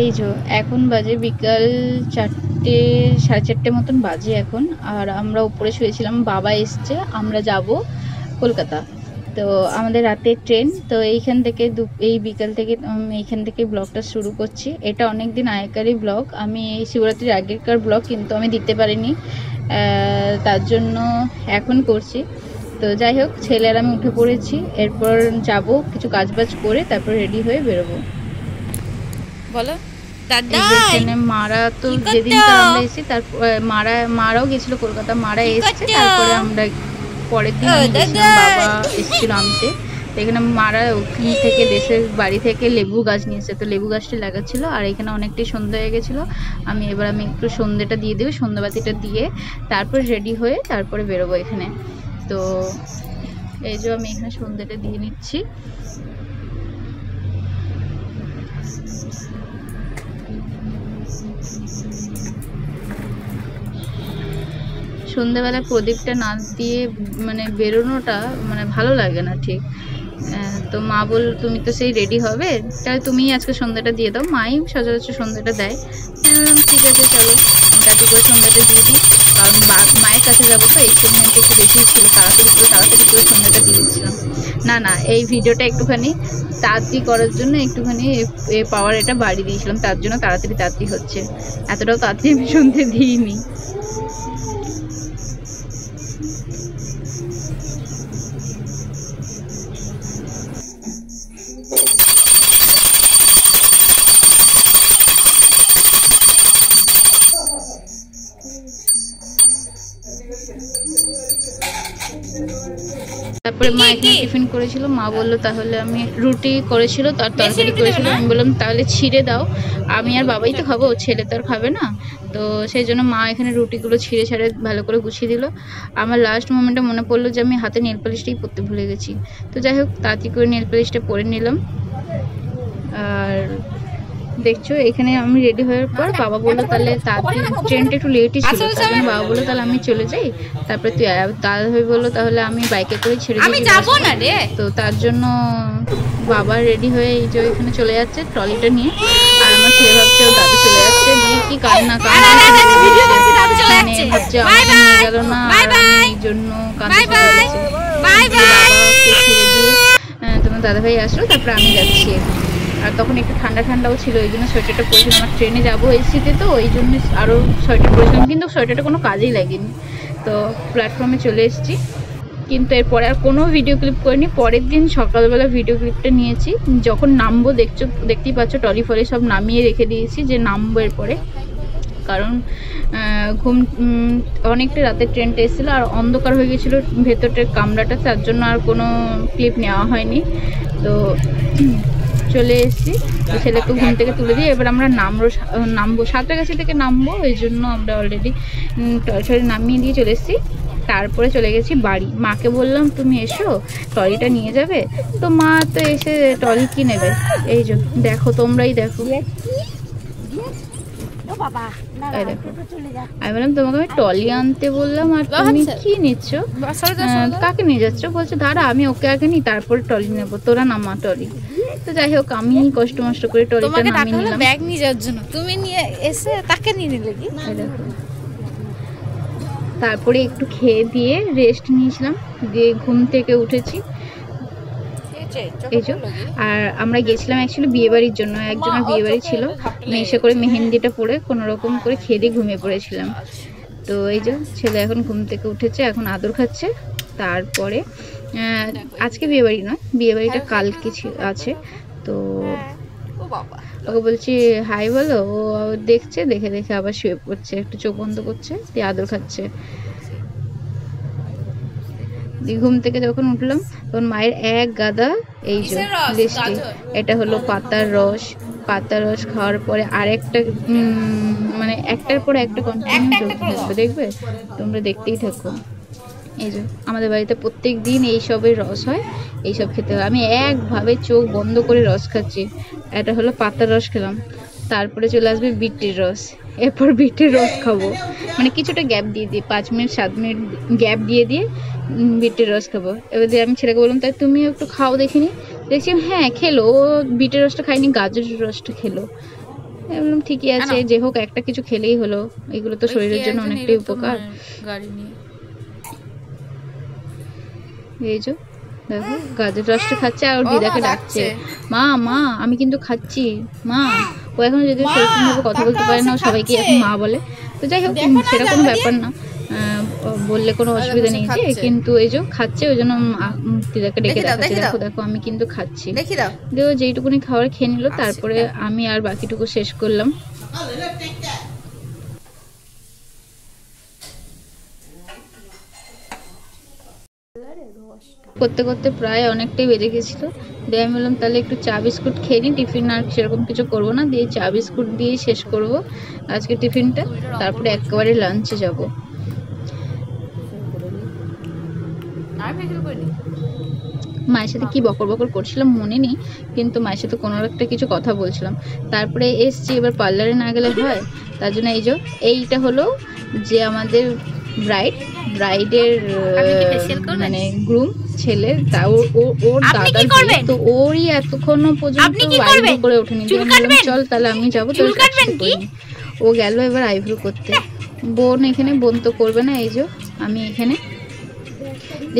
এই যে, এখন বাজে বিকাল চারটে, সাড়ে চারটে মতন বাজে এখন। আর আমরা উপরে শুয়েছিলাম, বাবা এসছে, আমরা যাব কলকাতা। তো আমাদের রাতের ট্রেন, তো এইখান থেকে দু, এই বিকাল থেকে এইখান থেকে ব্লগটা শুরু করছি। এটা অনেক দিন আগেকারই ব্লগ। আমি এই শিবরাত্রির আগেরকার ব্লগ, কিন্তু আমি দিতে পারিনি। তার জন্য এখন করছি। তো যাই হোক ছেলে আর আমি উঠে পড়েছি। এরপর যাব, কিছু কাজবাজ করে তারপর রেডি হয়ে বেরোবো। বলো? দাদা মারা তো যেদিন আমরা এসেছি তারপর মারা মারাও গেছিল কলকাতা মারা এসেছে তারপরে আমরা পরের দিন বাবা এসেছিল আনতে। তো এখানে মারা ওখান থেকে দেশের বাড়ি থেকে লেবু গাছ নিয়ে এসেছে। তো লেবু গাছটি লাগাচ্ছিল আর এখানে অনেকটাই সন্ধ্যা হয়ে গেছিল। আমি এবার আমি একটু সন্ধ্যেটা দিয়ে দেবো সন্ধ্যাবাতিটা দিয়ে তারপর রেডি হয়ে তারপরে বেরোবো এখানে। তো এই যে আমি এখানে সন্ধ্যাটা দিয়ে নিচ্ছি। সন্ধ্যাবেলা প্রদীপটা না দিয়ে মানে বেরোনোটা মানে ভালো লাগে না ঠিক। তো মা বল তুমি তো সেই রেডি হবে। তাহলে তুমিই আজকে সন্ধ্যাটা দিয়ে দাও। মাই সচরাচর সন্ধ্যাটা দেয়। ঠিক আছে, চলো। তাড়াতাড়ি করে সন্ধ্যাটা দিয়ে দিই। কারণ মায়ের কাছে যাব তো এক্সপেরিমেন্ট একটু বেশি ছিল। তাড়াতাড়ি করে তাড়াতাড়ি করে সন্ধ্যাটা দিয়ে দিচ্ছিলাম না না, এই ভিডিওটা একটুখানি তাড়াতাড়ি করার জন্য একটুখানি এ পাওয়ার এটা বাড়িয়ে দিয়েছিলাম, তার জন্য তাড়াতাড়ি তাড়াতাড়ি হচ্ছে। এতটাও তাড়াতাড়ি আমি শুনতে দিইনি। তারপরে মা এখানে টিফিন করেছিল। মা বলল তাহলে আমি রুটি করেছিল তার তরকারি করেছিল। আমি বললাম তাহলে ছিঁড়ে দাও। আমি আর বাবাই তো খাব ছেলে তো আর খাবে না। তো সেই জন্য মা এখানে রুটিগুলো ছিঁড়ে ছাড়ে ভালো করে গুছিয়ে দিল। আমার লাস্ট মোমেন্টে মনে পড়ল যে আমি হাতে নেল পালিশটাই পরতে ভুলে গেছি। তো যাই হোক তাড়াতাড়ি করে নেল পালিশটা পরে নিলাম। আর দেখছ এখানে আমি রেডি হওয়ার পর বাবা বলল তাহলে তাড়াতাড়ি ট্রেনটা একটু লেটই ছিল। তার জন্য বাবা বলল তাহলে আমি চলে যাই। তারপরে তুই আয়। দাদা ভাই বলল তাহলে আমি বাইকে করে ছেড়ে আমি। না রে। তো তার জন্য বাবা রেডি হয়ে এই যে এখানে চলে যাচ্ছে ট্রলিটা নিয়ে। আর আমার ছেলে ভাবছে ও দাদু চলে যাচ্ছে। দিয়ে কি কান্না কান্না করছি, মানে ভাবছে বাই নিয়ে গেল না। এই জন্য কান্না ছেড়ে দিয়ে তোমার দাদাভাই আসলো তারপরে আমি যাচ্ছি। আর তখন একটু ঠান্ডা ঠান্ডাও ছিল ওই জন্য সোয়েটারটা পরেছিলাম। আমার ট্রেনে যাব এসিতে তো ওই জন্য আরও সোয়েটার পরেছিলাম, কিন্তু সোয়েটারটা কোনো কাজেই লাগেনি। তো প্ল্যাটফর্মে চলে এসেছি। কিন্তু এরপরে আর কোনো ভিডিও ক্লিপ করিনি। পরের দিন সকালবেলা ভিডিও ক্লিপটা নিয়েছি। যখন নামবো, দেখছ, দেখতেই পাচ্ছ টলি ফলি সব নামিয়ে রেখে দিয়েছি যে নামবো এরপরে। কারণ ঘুম অনেকটা রাতের ট্রেনটা এসেছিল আর অন্ধকার হয়ে গেছিল ভেতরটার কামরাটা তার জন্য আর কোনো ক্লিপ নেওয়া হয়নি। তো চলে এসেছি। তো ছেলেকে ঘুম থেকে তুলে দিয়ে এবার আমরা নামবো। নামবো সাঁতরাগাছি থেকে নামবো, ওই জন্য আমরা অলরেডি টলি নামিয়ে দিয়ে চলে এসেছি। তারপরে চলে গেছি বাড়ি। মাকে বললাম, তুমি এসো, টলিটা নিয়ে যাবে? তো মা তো এসে টলি কিনেবে এই যে, দেখো, তোমরাই দেখো। আমি বললাম তোমাকে আমি টলি আনতে বললাম আর তুমি আচ্ছা। কি নিচ্ছ? যাও। কাকে নিয়ে যাচ্ছ? বলছে দাঁড়া আমি ওকে আগে নিই তারপরে টলি নেব। তোরা নামা টলি তো যাই হোক আমি কষ্ট মষ্ট করে টলিটা তোমাকে নামিয়ে নিলাম। ব্যাগ নিয়ে যাওয়ার জন্য। তুমি নিয়ে এসে তাকে নিয়ে নিলে কি? তারপরে একটু খেয়ে দিয়ে রেস্ট নিয়েছিলাম। দিয়ে ঘুম থেকে উঠেছি। এই যে আর আমরা গেছিলাম অ্যাকচুয়ালি বিয়ে বাড়ির জন্য। একজনের বিয়ে বাড়ি ছিল। এসে করে মেহেন্দিটা পরে কোনো রকম করে খেয়ে দিয়ে ঘুমিয়ে পড়েছিলাম। তো এই যে ছেলে এখন ঘুম থেকে উঠেছে এখন আদর খাচ্ছে। তারপরে আজকে বিয়ে বাড়ি নয় বিয়ে বাড়িটা কালকে ছি- আছে। তো ওকে বলছি হাই বলো ও দেখছে দেখে দেখে আবার শুয়ে পড়ছে একটু চোখ বন্ধ করছে দিয়ে আদর খাচ্ছে। ঘুম থেকে যখন উঠলাম তখন মায়ের এক গাদা এই যে লিস্টি এটা হলো পাতার রস। পাতার রস খাওয়ার পরে আরেকটা মানে একটার পরে একটা কন্টিনিউ চলতে থাকবে দেখবে? তোমরা দেখতেই থাকো। এই যে আমাদের বাড়িতে প্রত্যেক দিন এইসবের রস হয় এইসব খেতে হয়। আমি একভাবে চোখ বন্ধ করে রস খাচ্ছি। এটা হলো পাতার রস খেলাম। তারপরে চলে আসবে বিটের রস। এরপর বিটের রস খাব। মানে কিছুটা গ্যাপ দিয়ে দিই পাঁচ মিনিট সাত মিনিট গ্যাপ দিয়ে দিয়ে বিটের রস খাব। এবার দিয়ে আমি ছেলেকে বললাম তাই তুমি একটু খাও দেখিনি? দেখছি হ্যাঁ খেলো। ও বিটের রসটা খাইনি গাজরের রসটা খেলো। বললাম ঠিকই আছে যে হোক একটা কিছু খেলেই হলো। এগুলো তো শরীরের জন্য অনেকটাই উপকার। এই যে দেখো গাজর রসটা খাচ্ছে আর ওর দিদাকে ডাকছে। মা মা আমি কিন্তু খাচ্ছি। মা ও এখন যদি মা, সেরকম ভাবে কথা বলতে পারে না ও সবাইকে এখন মা বলে। তো যাই হোক সেটা কোনো ব্যাপার না। আহ, বললে কোনো অসুবিধা নেই যে কিন্তু এই যে খাচ্ছে ওই জন্য দিদাকে ডেকে দেখি দেখাচ্ছে। দেখো দেখো আমি কিন্তু খাচ্ছি। দেখি দিয়ে যেইটুকুনি খাবার খেয়ে নিল আচ্ছা, তারপরে আমি আর বাকিটুকু শেষ করলাম। করতে করতে প্রায় অনেকটাই বেজে গেছিল। দিয়ে আমি বললাম তাহলে একটু চা বিস্কুট খেয়ে নিই টিফিন আর সেরকম কিছু করব না। দিয়ে চা বিস্কুট দিয়েই শেষ করব আজকে টিফিনটা। তারপরে একেবারে লাঞ্চে যাব। মায়ের সাথে কি বকর বকর করছিলাম মনে নেই কিন্তু মায়ের সাথে কোনো একটা কিছু কথা বলছিলাম। তারপরে এসছি এবার পার্লারে না গেলে হয়। তার জন্য এই যে এইটা হলো যে আমাদের ব্রাইড ব্রাইডের? মানে গ্রুম ছেলে তা ওর ওর বিয়ে, তো ওরই এতক্ষণও পর্যন্ত আইব্রো করে ওঠেনি। চুল বললাম, কাটবেন? চল তাহলে আমি যাব চুল তোর কাটবেন কি? ও গেল এবার আইব্রো করতে। বোন এখানে বোন তো করবে না এই যে আমি এখানে।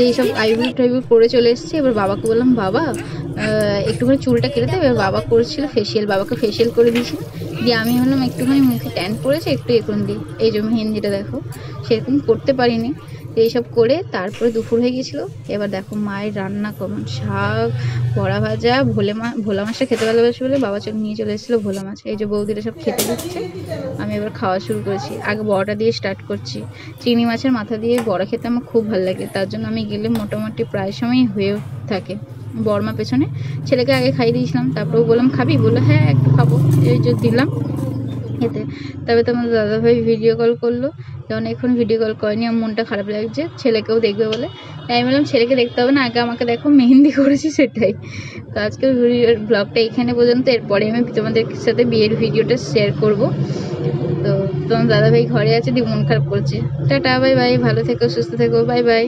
এইসব আইব্রো টাইব্রো করে চলে এসেছি এবার বাবাকে বললাম বাবা একটুখানি চুলটা কেটে দেবে এবার বাবা করেছিল ফেসিয়াল বাবাকে ফেসিয়াল করে দিয়েছিল। দিয়ে আমি ভাবলাম একটুখানি মুখে ট্যান পড়েছে একটু এ করে দিই এই যে মেহেন্দিটা দেখো, সেরকম করতে পারিনি। এইসব করে তারপরে দুপুর হয়ে গেছিল এবার দেখো মায়ের রান্না কেমন শাক, বড়া ভাজা, ভোলে মা ভোলা মাছটা খেতে ভালোবাসে বলে বাবা চল নিয়ে চলে এসেছিল ভোলা মাছ। এই যে বৌদিরা সব খেতে দিচ্ছে। আমি এবার খাওয়া শুরু করেছি। আগে বড়াটা দিয়ে স্টার্ট করছি। চিংড়ি মাছের মাথা দিয়ে বড়া খেতে আমার খুব ভালো লাগে। তার জন্য আমি গেলে মোটামুটি প্রায় সময়ই হয়ে থাকে। বর্মা পেছনে। ছেলেকে আগে খাইয়ে দিয়েছিলাম, তারপরেও বললাম, খাবি? বলল হ্যাঁ একটু খাব। এই যে দিলাম খেতে। তবে তোমার দাদাভাই ভিডিও কল করল, যখন এখন ভিডিও কল করেনি, আমার মনটা খারাপ লাগছে, ছেলেকেও দেখবে বলে। তাই আমি বললাম, ছেলেকে দেখতে হবে না, আগে আমাকে দেখো, মেহেন্দি করেছি সেটাই। তো আজকের ভিডিওর ব্লগটা এখানে পর্যন্ত, এরপরে আমি তোমাদের সাথে বিয়ের ভিডিওটা শেয়ার করব। তো তোমার দাদাভাই ঘরে আছে দিয়ে মন খারাপ করছে। টাটা বাই বাই ভালো থেকো, সুস্থ থেকো বাই বাই